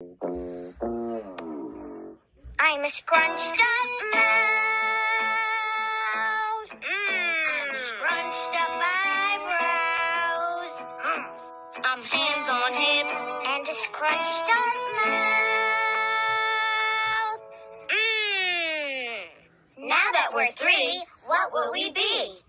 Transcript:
I'm a scrunched up mouse. Mm, scrunched up eyebrows. Mm. I'm hands on hips and a scrunched up mouth. Mm. Now that we're three, what will we be?